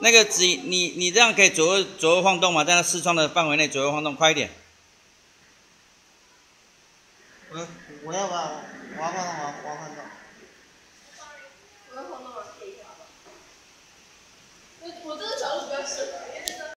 那个，只你你这样可以左右左右晃动吗？在那四窗的范围内左右晃动，快一点。我我要，我要晃动吧。我我这个角度比较适合。